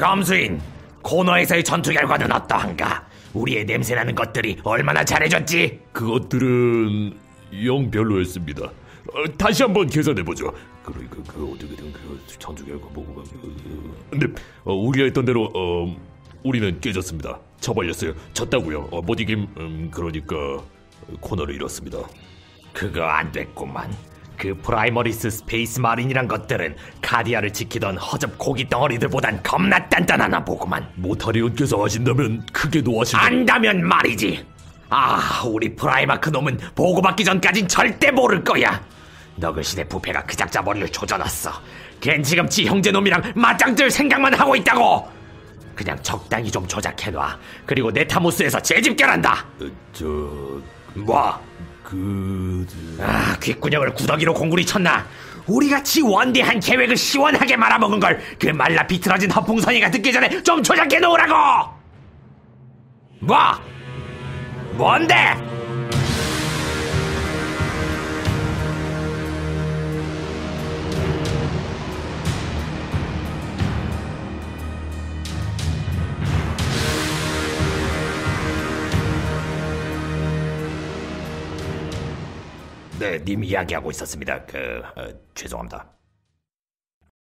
감수인, 코너에서의 전투 결과는 어떠한가? 우리의 냄새나는 것들이 얼마나 잘해줬지? 그것들은 영 별로였습니다. 어, 다시 한번 계산해보죠. 그러니까 그 어떻게든 그 전투 결과 보고 가. 근데 어, 우리가 했던 대로 어, 우리는 깨졌습니다. 처발렸어요. 졌다고요. 어, 못 이김. 음, 그러니까 코너를 잃었습니다. 그거 안 됐구만. 그 Primaris Space Marine이란 것들은 카디아를 지키던 허접 고기 덩어리들보단 겁나 단단하나 보구만. 모타리온께서 하신다면 크게 노하신다. 안다면 말이지. 아, 우리 Primarch 놈은 보고받기 전까진 절대 모를 거야. 너글시대 부패가 그 작자 머리를 조져놨어. 걘 지금 지 형제 놈이랑 맞짱 뜰 생각만 하고 있다고. 그냥 적당히 좀 조작해놔. 그리고 네타모스에서 재집결한다. 어, 저 뭐? 그... 아, 귓구녕을 구더기로 공구리 쳤나? 우리같이 원대한 계획을 시원하게 말아먹은 걸 그 말라 비틀어진 허풍선이가 듣기 전에 좀 조작해 놓으라고! 뭐? 뭔데? 네, 님 이야기하고 있었습니다. 그, 어, 죄송합니다.